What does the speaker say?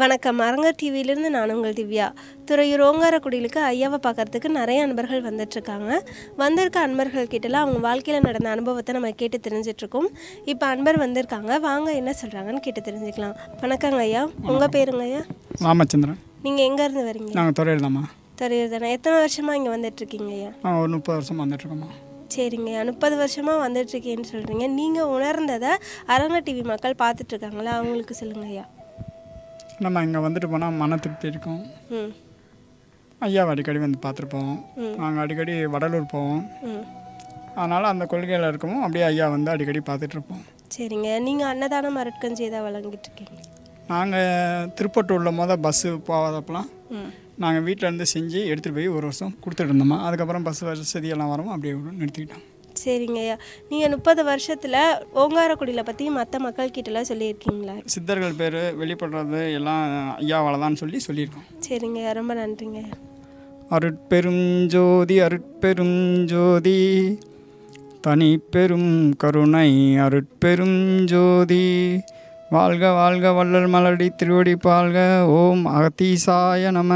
வணக்கம். அரங்கர் டிவியிலிருந்து நான் உங்கள் திவ்யா. துறையூர் ஓங்காரக்குடியிலுக்கு ஐயாவை பார்க்கறதுக்கு நிறைய அன்பர்கள் வந்துட்டுருக்காங்க வந்திருக்க அன்பர்கள் கிட்டலாம் அவங்க வாழ்க்கையில் நடந்த அனுபவத்தை நம்ம கேட்டு தெரிஞ்சிட்ருக்கோம். இப்போ அன்பர் வந்திருக்காங்க. வாங்க என்ன சொல்கிறாங்கன்னு கேட்டு தெரிஞ்சுக்கலாம். வணக்கங்க ஐயா. உங்கள் பேருங்க ஐயா? ராமச்சந்திரன். நீங்கள் எங்கேருந்து வரீங்க? நாங்கள் துறையில் தாம்மா. துறையூர் தானே. எத்தனை வருஷமாக இங்கே வந்துட்டுருக்கீங்க ஐயா? ஒரு முப்பது வருஷம் வந்துட்டுருக்கோம்மா சரிங்க. ஐயா முப்பது வருஷமாக வந்துட்டுருக்கேன்னு சொல்கிறீங்க நீங்கள் உணர்ந்ததை அரங்க டிவி மக்கள் பார்த்துட்ருக்காங்களா? அவங்களுக்கு சொல்லுங்க ஐயா. நம்ம இங்கே வந்துட்டு போனால் மன திருப்தி இருக்கும். ஐயாவை அடிக்கடி வந்து பார்த்துருப்போம் நாங்கள் அடிக்கடி வடலூர் போவோம். அதனால் அந்த கொள்கையில் இருக்கவும் அப்படியே ஐயா வந்து அடிக்கடி பார்த்துட்ருப்போம் சரிங்க. நீங்கள் அன்னதானம் மரட்கஞ்சி ஏதாவது வழங்கிட்டு இருக்கீங்க நாங்கள் திருப்பட்டூரில் மொதல் பஸ்ஸு போகாதப்பெல்லாம் நாங்கள் வீட்டிலேருந்து செஞ்சு எடுத்துகிட்டு போய் ஒரு வருஷம் கொடுத்துட்டு இருந்தோம்மா அதுக்கப்புறம் பஸ் வசதியெல்லாம் வரவும் அப்படியே நிறுத்திக்கிட்டோம். சரிங்க ஐயா. நீங்கள் முப்பது வருஷத்தில் ஓங்காரக்குடியில் பற்றி மற்ற மக்கள் கிட்டலாம் சொல்லியிருக்கீங்களா? சித்தர்கள் பேர் வெளிப்படுறது எல்லாம் ஐயாவால் தான் சொல்லி சொல்லியிருக்கோம். சரிங்க ஐயா ரொம்ப நன்றிங்க அருட்பெரும் ஜோதி அருட்பெரும் ஜோதி. தனி பெரும் கருணை அருட்பெரும் ஜோதி. வாழ்க வாழ்க வள்ளல் மலடி திருவடி பால்க. ஓம் அகத்தீசாய நம.